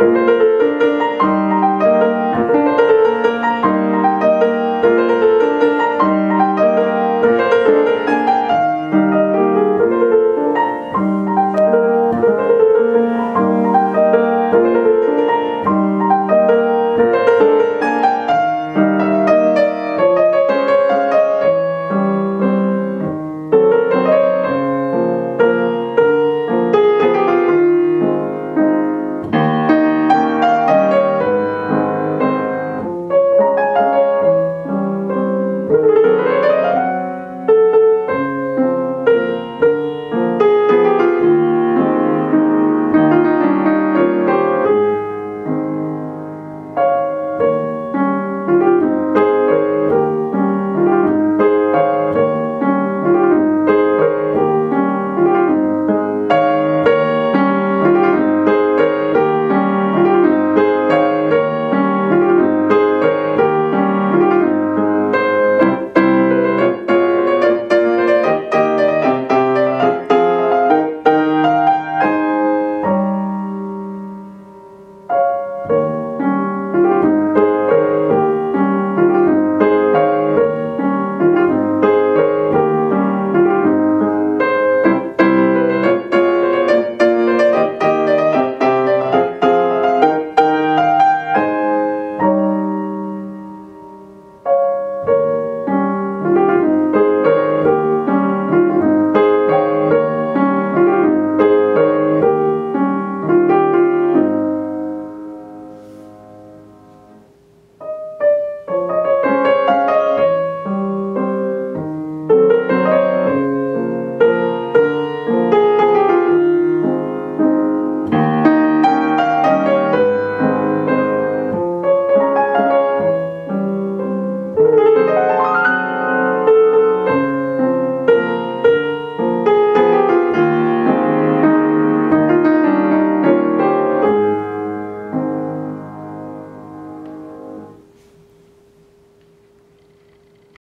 Música